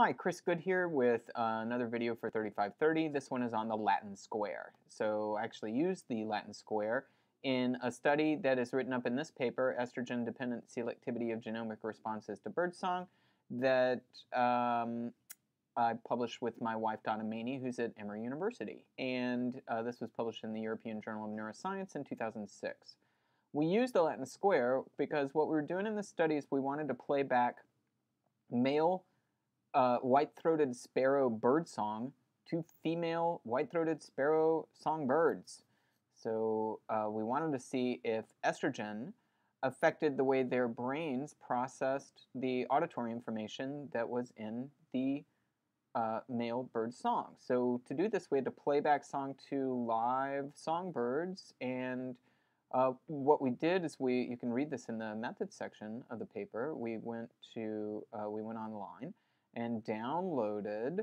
Hi, Chris Goode here with uh, another video for 3530. This one is on the Latin square. So I actually used the Latin square in a study that is written up in this paper, Estrogen-Dependent Selectivity of Genomic Responses to Birdsong, that um, I published with my wife Donna Maney, who's at Emory University. And uh, this was published in the European Journal of Neuroscience in 2006. We used the Latin square because what we were doing in the study is we wanted to play back male uh, white-throated sparrow birdsong to female white-throated sparrow songbirds. So uh, we wanted to see if estrogen affected the way their brains processed the auditory information that was in the uh, male bird song. So to do this, we had to play back song to live songbirds, and uh, what we did is we, you can read this in the methods section of the paper. We went to, uh, we went online and downloaded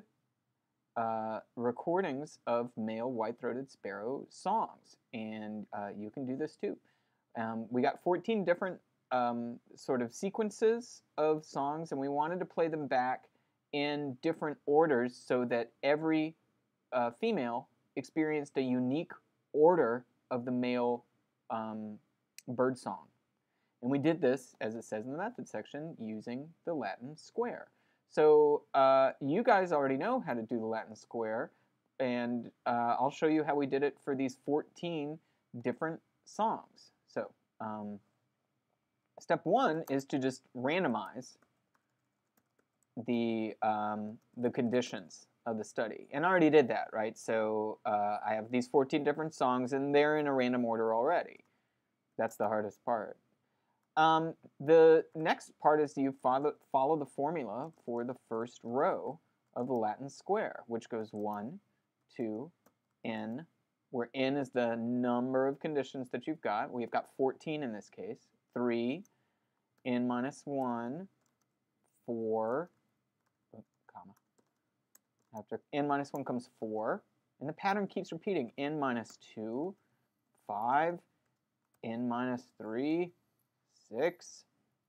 uh, recordings of male white-throated sparrow songs, and uh, you can do this too. Um, we got 14 different um, sort of sequences of songs, and we wanted to play them back in different orders so that every uh, female experienced a unique order of the male um, bird song. And we did this, as it says in the method section, using the Latin square. So uh, you guys already know how to do the Latin square, and uh, I'll show you how we did it for these 14 different songs. So um, step one is to just randomize the, um, the conditions of the study. And I already did that, right? So uh, I have these 14 different songs, and they're in a random order already. That's the hardest part. Um, the next part is you follow, follow the formula for the first row of the Latin square, which goes 1, 2, n, where n is the number of conditions that you've got. We've got 14 in this case. 3, n minus 1, 4, comma. After n minus 1 comes 4. And the pattern keeps repeating. n minus 2, 5, n minus 3, 6.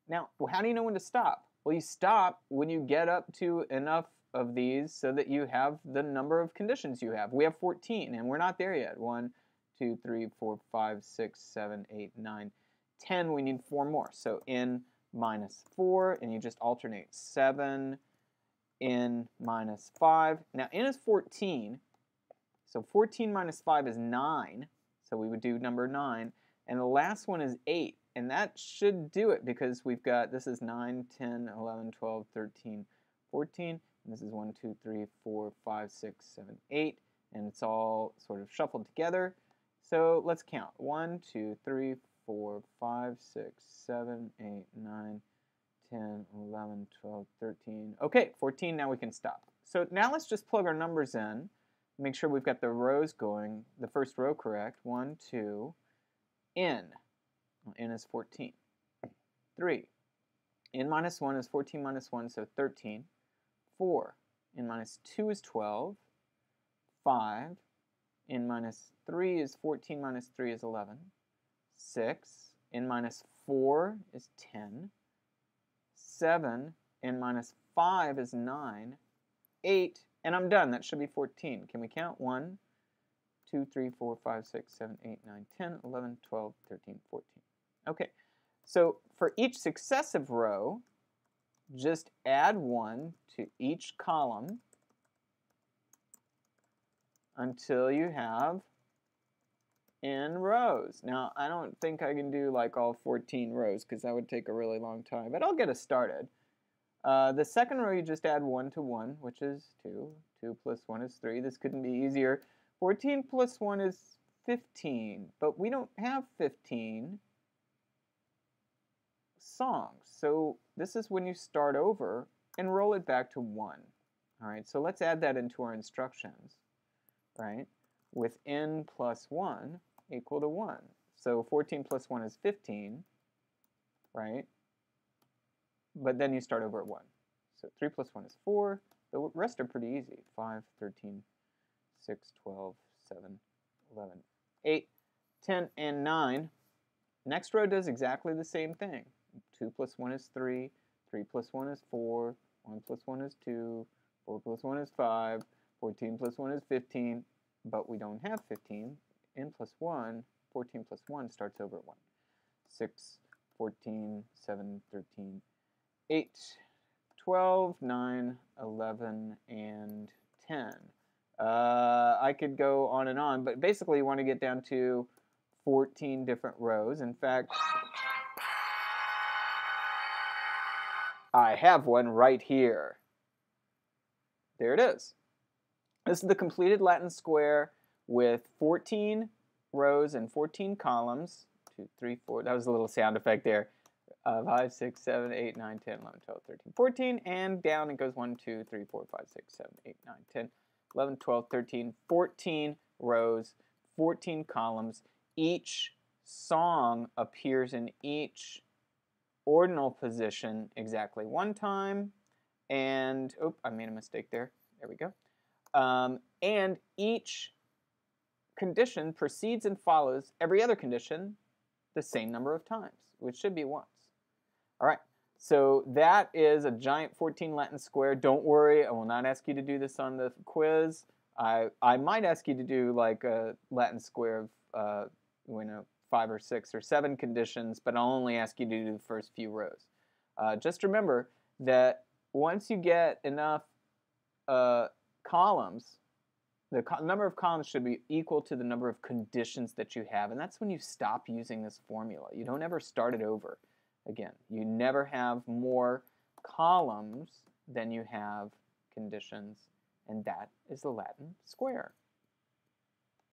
Now, how do you know when to stop? Well, you stop when you get up to enough of these so that you have the number of conditions you have. We have 14, and we're not there yet. 1, 2, 3, 4, 5, 6, 7, 8, 9, 10. We need four more. So n minus 4, and you just alternate 7, n minus 5. Now, n is 14, so 14 minus 5 is 9, so we would do number 9. And the last one is 8. And that should do it because we've got, this is 9, 10, 11, 12, 13, 14. And this is 1, 2, 3, 4, 5, 6, 7, 8. And it's all sort of shuffled together. So let's count. 1, 2, 3, 4, 5, 6, 7, 8, 9, 10, 11, 12, 13. Okay, 14, now we can stop. So now let's just plug our numbers in. Make sure we've got the rows going, the first row correct. 1, 2, n. N is 14. 3. n minus 1 is 14 minus 1, so 13. 4. n minus 2 is 12. 5. n minus 3 is 14 minus 3 is 11. 6. n minus 4 is 10. 7. n minus 5 is 9. 8. And I'm done. That should be 14. Can we count? 1, 2, 3, 4, 5, 6, 7, 8, 9, 10, 11, 12, 13, 14. Okay, so for each successive row, just add 1 to each column until you have n rows. Now, I don't think I can do like all 14 rows because that would take a really long time, but I'll get us started. Uh, the second row, you just add 1 to 1, which is 2. 2 plus 1 is 3. This couldn't be easier. 14 plus 1 is 15, but we don't have 15 songs. So this is when you start over and roll it back to 1. All right, so let's add that into our instructions, right? With n plus 1 equal to 1. So 14 plus 1 is 15, right? But then you start over at 1. So 3 plus 1 is 4. The rest are pretty easy. 5, 13, 6, 12, 7, 11, 8, 10, and 9. Next row does exactly the same thing. 2 plus 1 is 3, 3 plus 1 is 4, 1 plus 1 is 2, 4 plus 1 is 5, 14 plus 1 is 15, but we don't have 15. n plus 1, 14 plus 1 starts over at 1. 6, 14, 7, 13, 8, 12, 9, 11, and 10. Uh, I could go on and on, but basically you want to get down to 14 different rows. In fact, I have one right here. There it is. This is the completed Latin square with 14 rows and 14 columns. 2, 3, 4, that was a little sound effect there. Uh, 5, 6, 7, 8, 9, 10, 11, 12, 13, 14, and down it goes 1, 2, 3, 4, 5, 6, 7, 8, 9, 10, 11, 12, 13, 14 rows, 14 columns. Each song appears in each ordinal position exactly one time. And, oh, I made a mistake there. There we go. Um, and each condition precedes and follows every other condition the same number of times, which should be once. All right, so that is a giant 14 Latin square. Don't worry, I will not ask you to do this on the quiz. I, I might ask you to do like a Latin square of, uh, you know, five or six or seven conditions, but I'll only ask you to do the first few rows. Uh, just remember that once you get enough uh, columns, the co number of columns should be equal to the number of conditions that you have, and that's when you stop using this formula. You don't ever start it over again. You never have more columns than you have conditions, and that is the Latin square.